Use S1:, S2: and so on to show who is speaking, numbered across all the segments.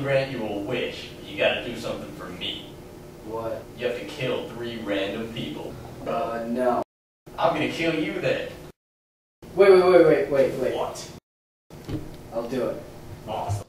S1: Can grant you a wish, but you gotta do something for me.
S2: What?
S1: You have to kill three random people.
S2: Uh, no.
S1: I'm gonna kill you then.
S2: Wait, wait, wait, wait, wait, wait.
S1: What?
S2: I'll do it.
S1: Awesome.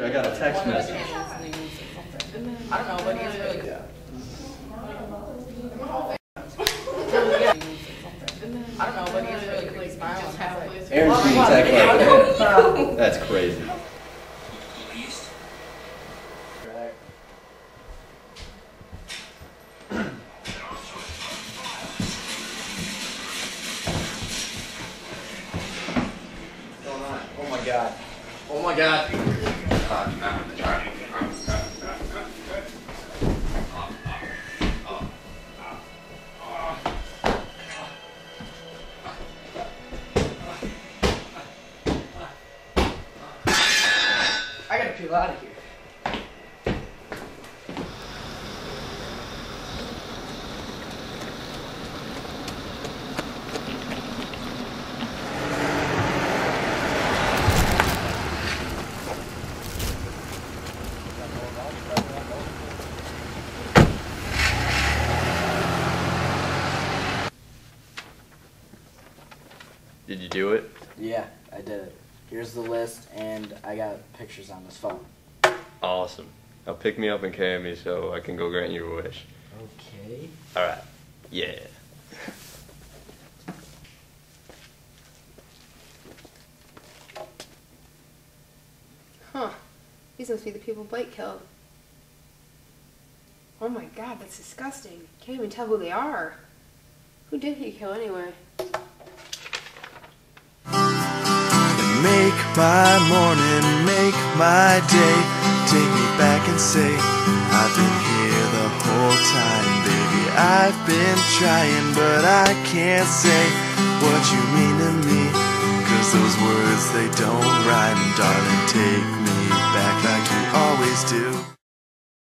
S3: Dude, I got a text message.
S4: I don't know, but he's really good. I don't know, but he's really good. Smiling.
S3: Aaron's being attacked by a man. That's crazy.
S2: Oh my god. Oh my god. I gotta peel out of here.
S3: Did you do it?
S2: Yeah, I did it. Here's the list, and I got pictures on this phone.
S3: Awesome. Now pick me up and carry me so I can go grant you a wish.
S2: Okay.
S3: Alright. Yeah.
S5: Huh. These must be the people Blake killed. Oh my god, that's disgusting. Can't even tell who they are. Who did he kill anyway?
S6: My morning, make my day. Take me back and say, I've been here the whole time, baby. I've been trying, but I can't say what you mean to me. Cause those words, they don't rhyme, darling. Take me back like you always do.